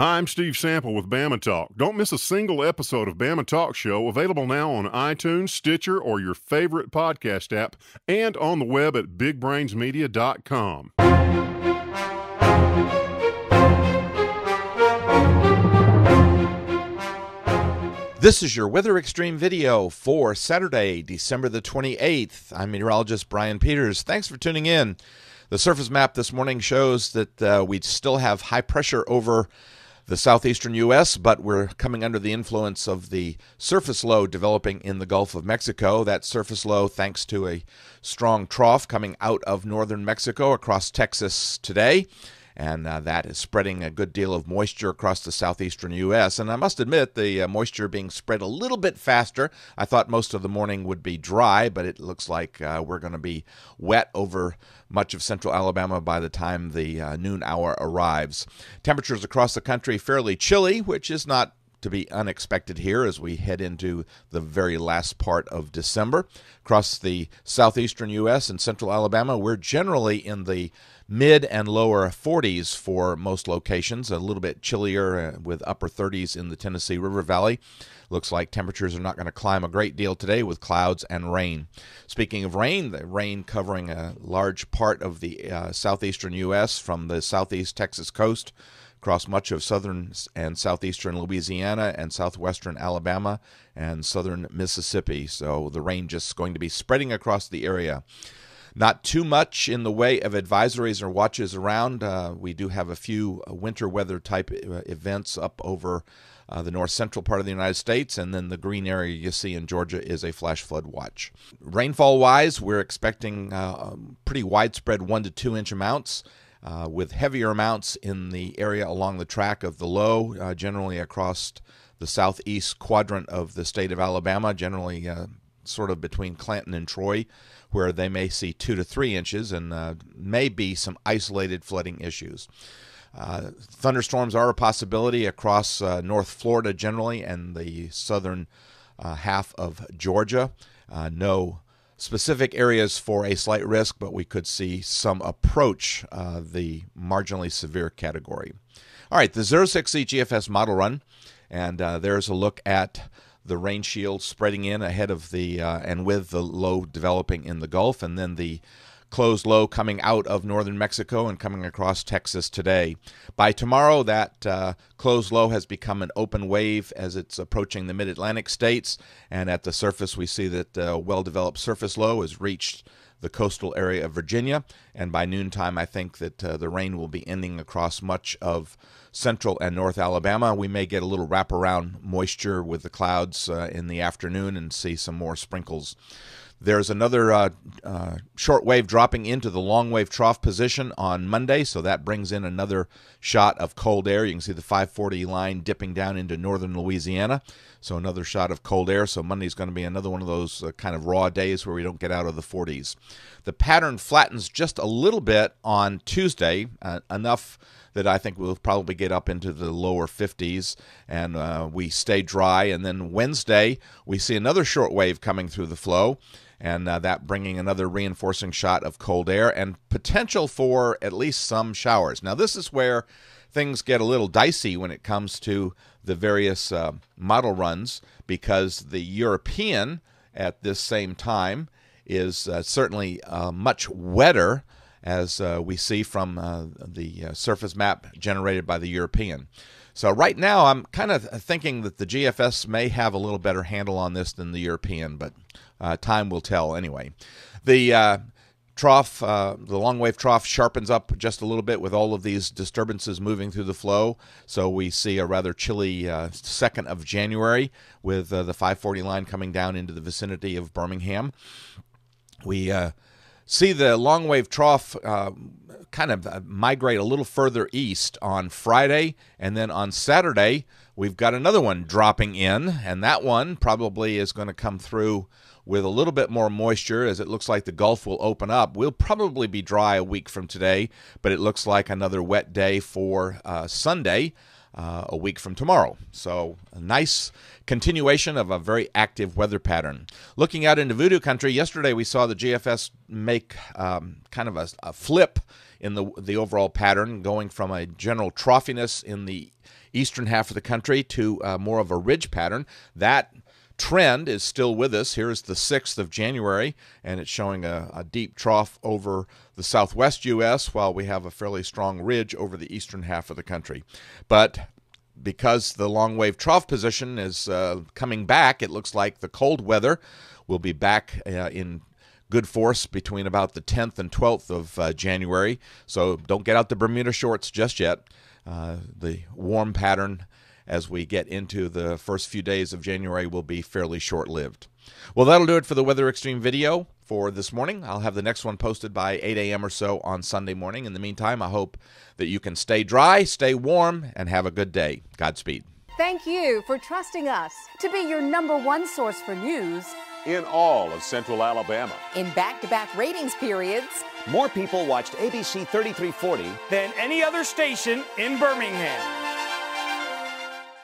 Hi, I'm Steve Sample with Bama Talk. Don't miss a single episode of Bama Talk Show, available now on iTunes, Stitcher, or your favorite podcast app, and on the web at bigbrainsmedia.com. This is your Weather Xtreme video for Saturday, December the 28th. I'm meteorologist Brian Peters. Thanks for tuning in. The surface map this morning shows that uh, we still have high pressure over the southeastern U.S., but we're coming under the influence of the surface low developing in the Gulf of Mexico. That surface low, thanks to a strong trough coming out of northern Mexico across Texas today and uh, that is spreading a good deal of moisture across the southeastern U.S. And I must admit, the uh, moisture being spread a little bit faster. I thought most of the morning would be dry, but it looks like uh, we're going to be wet over much of central Alabama by the time the uh, noon hour arrives. Temperatures across the country fairly chilly, which is not to be unexpected here as we head into the very last part of December. Across the southeastern U.S. and central Alabama, we're generally in the mid and lower 40s for most locations, a little bit chillier uh, with upper 30s in the Tennessee River Valley. Looks like temperatures are not going to climb a great deal today with clouds and rain. Speaking of rain, the rain covering a large part of the uh, southeastern U.S. from the southeast Texas coast across much of southern and southeastern Louisiana and southwestern Alabama and southern Mississippi. So the rain just going to be spreading across the area. Not too much in the way of advisories or watches around. Uh, we do have a few uh, winter weather type uh, events up over uh, the north central part of the United States, and then the green area you see in Georgia is a flash flood watch. Rainfall wise, we're expecting uh, um, pretty widespread one to two inch amounts. Uh, with heavier amounts in the area along the track of the low, uh, generally across the southeast quadrant of the state of Alabama, generally uh, sort of between Clanton and Troy, where they may see two to three inches and uh, may be some isolated flooding issues. Uh, thunderstorms are a possibility across uh, North Florida generally and the southern uh, half of Georgia. Uh, no specific areas for a slight risk, but we could see some approach uh, the marginally severe category. All right, the 06Z GFS model run, and there's a look at the rain shield spreading in ahead of the uh, and with the low developing in the Gulf, and then the closed low coming out of northern Mexico and coming across Texas today. By tomorrow, that uh, closed low has become an open wave as it's approaching the mid Atlantic states. And at the surface, we see that uh, well developed surface low has reached the coastal area of Virginia. And by noontime, I think that uh, the rain will be ending across much of central and north Alabama. We may get a little wraparound moisture with the clouds uh, in the afternoon and see some more sprinkles. There's another uh, uh, short wave dropping into the long wave trough position on Monday, so that brings in another shot of cold air. You can see the 540 line dipping down into northern Louisiana, so another shot of cold air. So Monday's going to be another one of those uh, kind of raw days where we don't get out of the 40s. The pattern flattens just a little bit on Tuesday, uh, enough that I think we'll probably get up into the lower 50s and uh, we stay dry. And then Wednesday, we see another short wave coming through the flow and uh, that bringing another reinforcing shot of cold air and potential for at least some showers. Now, this is where things get a little dicey when it comes to the various uh, model runs because the European at this same time is uh, certainly uh, much wetter as uh, we see from uh, the surface map generated by the European. So right now, I'm kind of thinking that the GFS may have a little better handle on this than the European, but uh, time will tell anyway. The uh, trough, uh, the long wave trough sharpens up just a little bit with all of these disturbances moving through the flow. So we see a rather chilly uh, 2nd of January with uh, the 540 line coming down into the vicinity of Birmingham. We uh, see the long wave trough uh, kind of uh, migrate a little further east on Friday, and then on Saturday, we've got another one dropping in, and that one probably is going to come through with a little bit more moisture as it looks like the Gulf will open up. We'll probably be dry a week from today, but it looks like another wet day for uh, Sunday. Uh, a week from tomorrow. So, a nice continuation of a very active weather pattern. Looking out into voodoo country, yesterday we saw the GFS make um, kind of a, a flip in the the overall pattern, going from a general troughiness in the eastern half of the country to uh, more of a ridge pattern. That trend is still with us. Here's the 6th of January, and it's showing a, a, deep trough over the southwest U.S., while we have a fairly strong ridge over the eastern half of the country. But because the long wave trough position is uh, coming back, it looks like the cold weather will be back uh, in good force between about the 10th and 12th of uh, January. So don't get out the Bermuda shorts just yet. Uh, the warm pattern as we get into the first few days of January will be fairly short lived. Well, that'll do it for the Weather Xtreme video for this morning. I'll have the next one posted by 8 a.m. or so on Sunday morning. In the meantime, I hope that you can stay dry, stay warm, and have a good day. Godspeed. Thank you for trusting us to be your number one source for news in all of central Alabama. In back to back ratings periods, more people watched ABC 3340 than any other station in Birmingham.